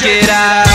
Get out.